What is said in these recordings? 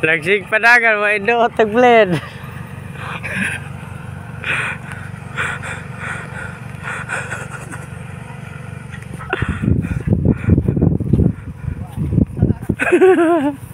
Lagsig panagan mo inuot ang blend. Balik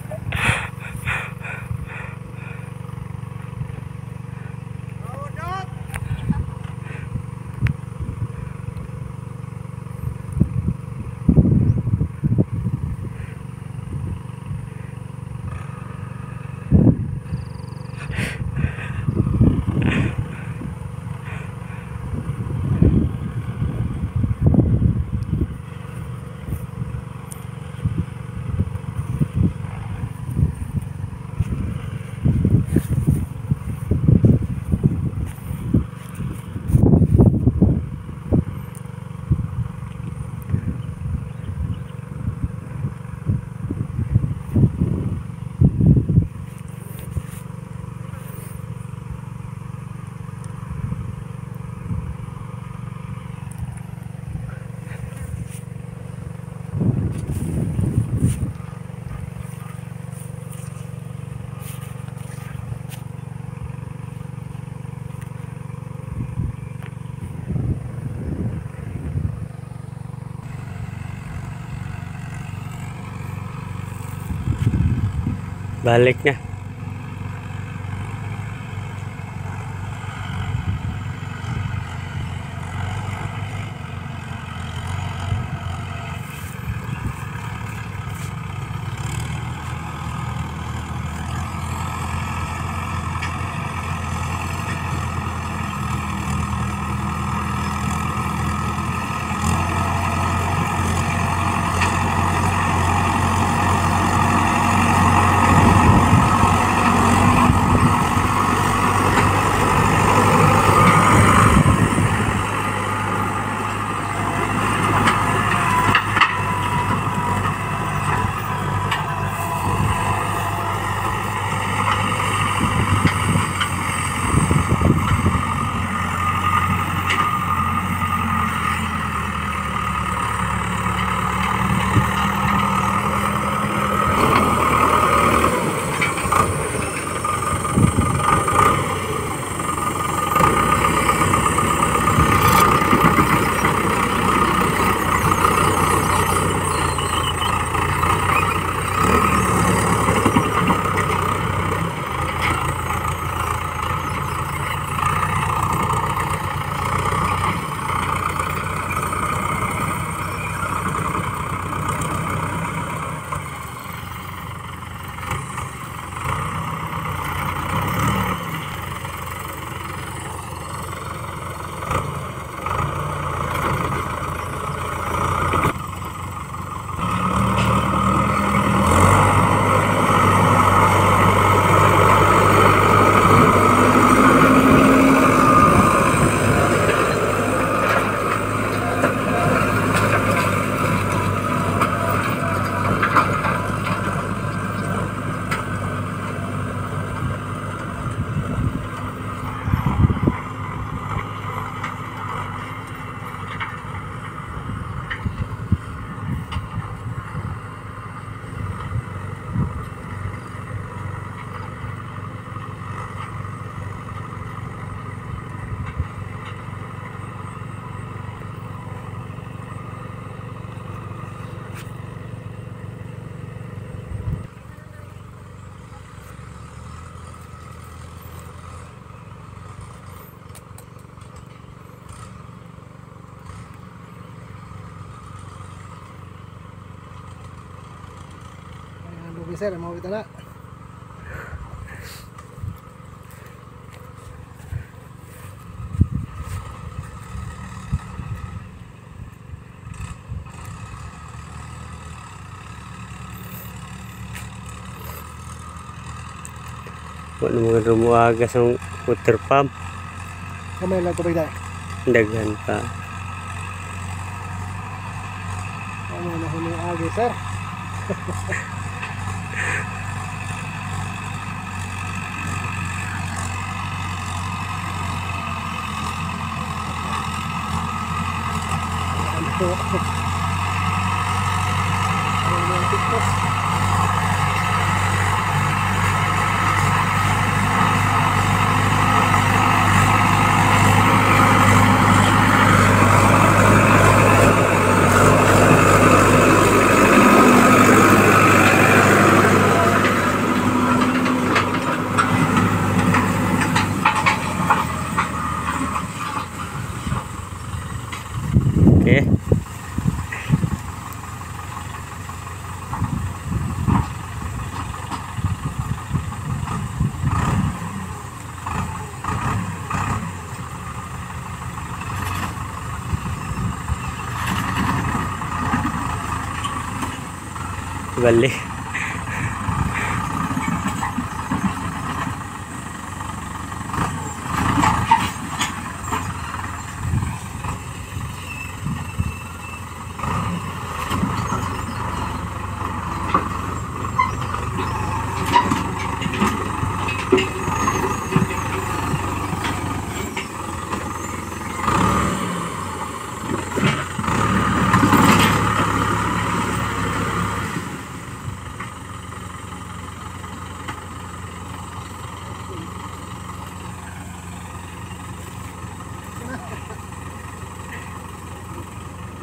na. Okay sir మా విధాల Ano mga dumuagas ang water pump? Kamay lang tubig dahil. Daghan pa. Ano na huli agi, sir? Ano po? गले।